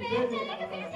फिर चलेगा फिर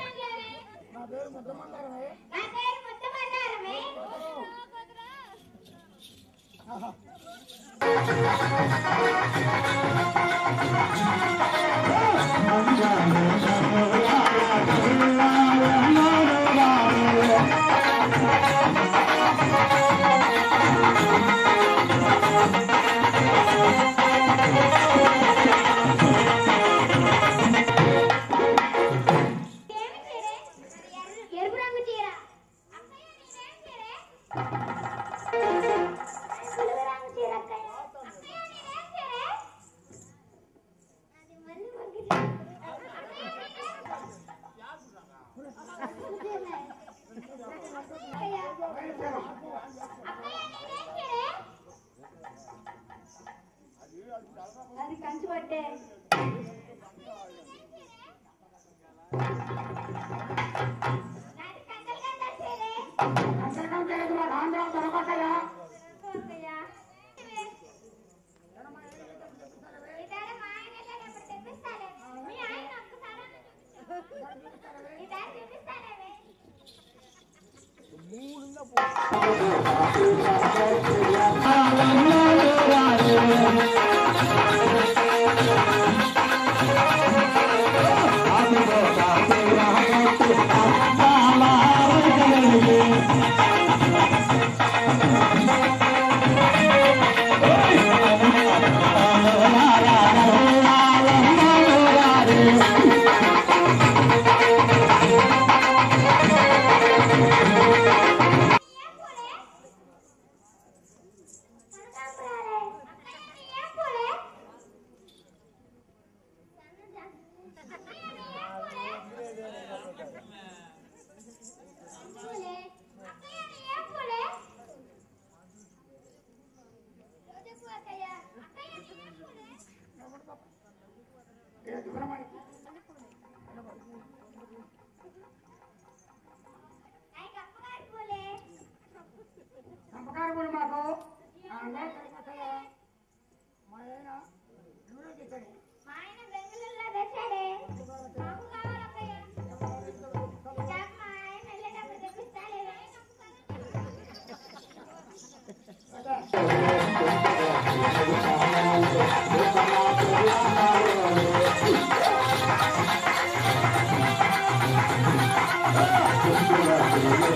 Thank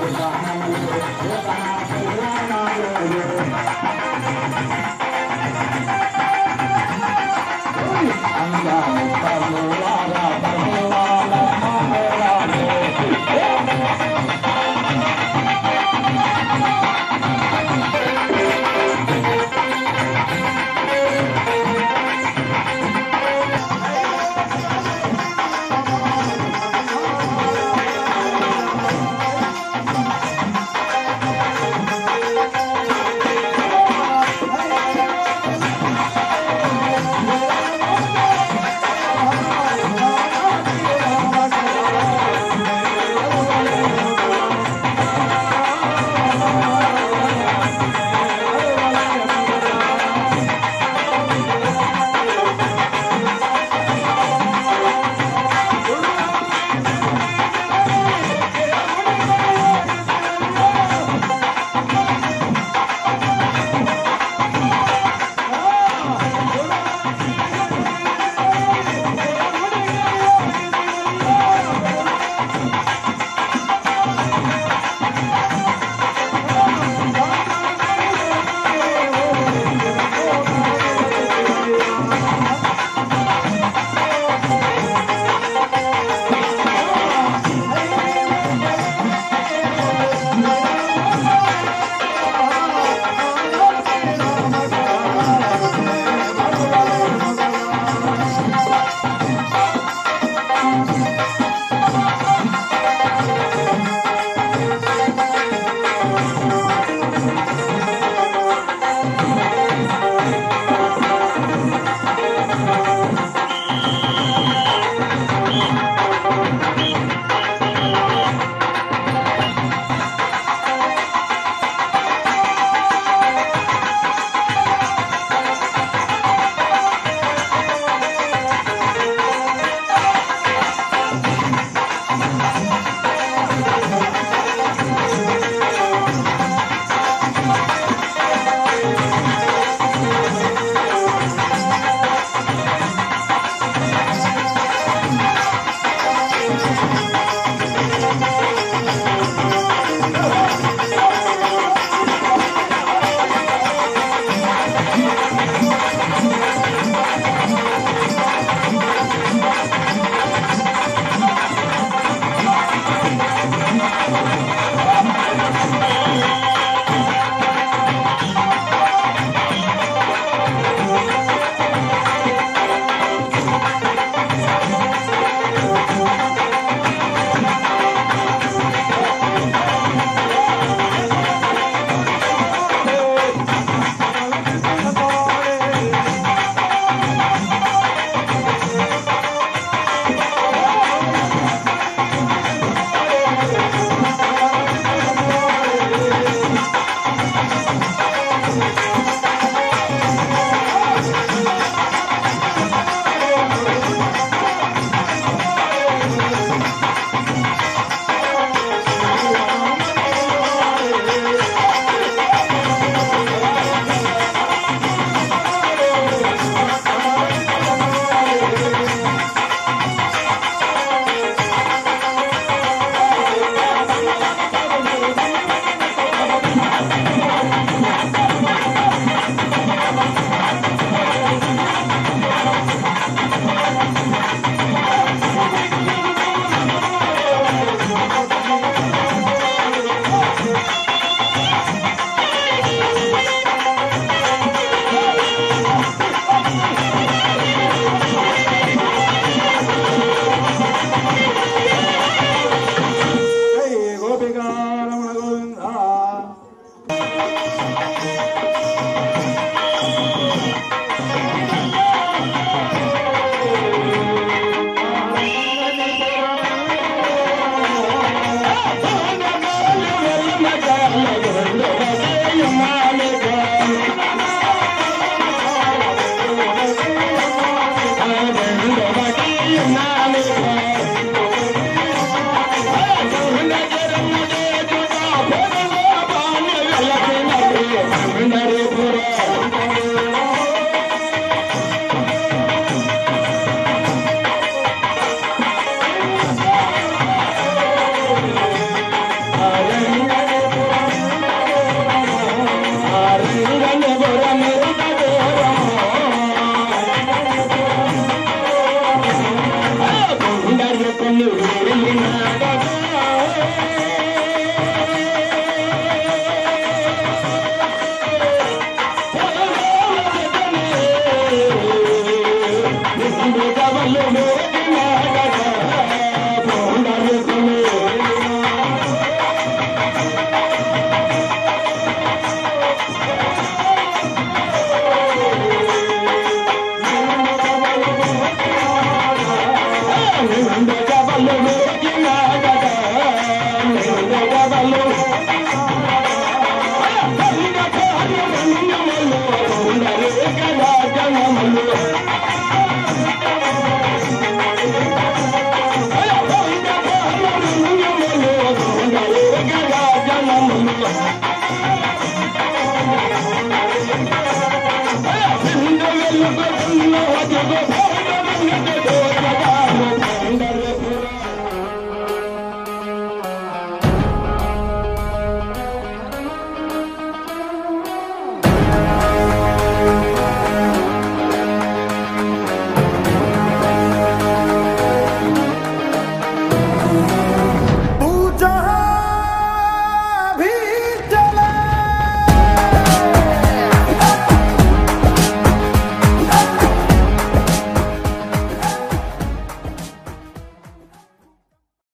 you.